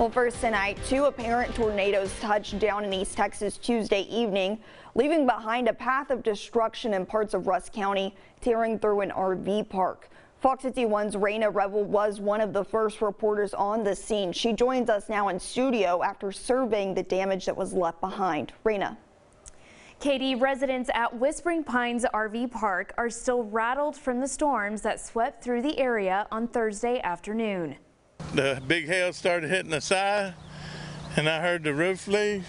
Well, first tonight, two apparent tornadoes touched down in East Texas Tuesday evening, leaving behind a path of destruction in parts of Rusk County, tearing through an RV park. Fox 51's Raina Revel was one of the first reporters on the scene. She joins us now in studio after surveying the damage that was left behind. Raina. Katie, residents at Whispering Pines RV Park are still rattled from the storms that swept through the area on Thursday afternoon. The big hail started hitting the side, and I heard the roof leave.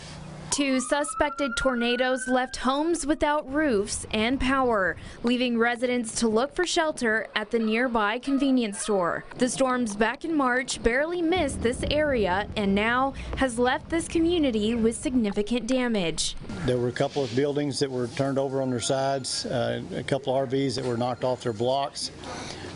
Two suspected tornadoes left homes without roofs and power, leaving residents to look for shelter at the nearby convenience store. The storms back in March barely missed this area and now has left this community with significant damage. There were a couple of buildings that were turned over on their sides, uh, a couple RVs that were knocked off their blocks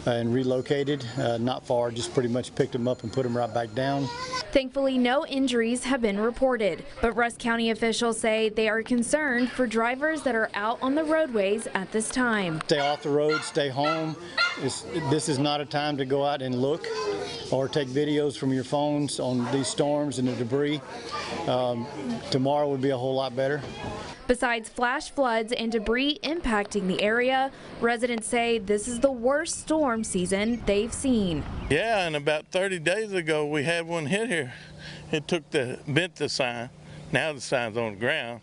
and relocated. Uh, not far, just pretty much picked them up and put them right back down. Thankfully, no injuries have been reported, but Rusk County officials say they are concerned for drivers that are out on the roadways at this time. Stay off the road, stay home. It's, this is not a time to go out and look or take videos from your phones on these storms and the debris. Um, tomorrow would be a whole lot better. Besides flash floods and debris impacting the area, residents say this is the worst storm season they've seen. Yeah, and about 30 days ago we had one hit here. It took the bent the sign. Now the sign's on the ground.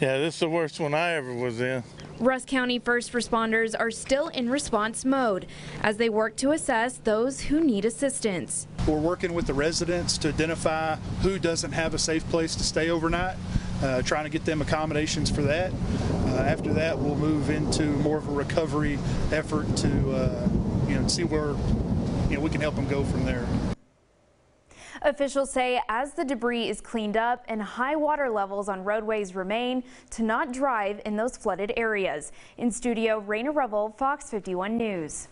Yeah, this is the worst one I ever was in. Rusk County first responders are still in response mode as they work to assess those who need assistance. We're working with the residents to identify who doesn't have a safe place to stay overnight, uh, trying to get them accommodations for that. Uh, after that, we'll move into more of a recovery effort to uh, you know see where you know we can help them go from there. Officials say as the debris is cleaned up and high water levels on roadways remain to not drive in those flooded areas. In studio, Raina Revel, Fox 51 News.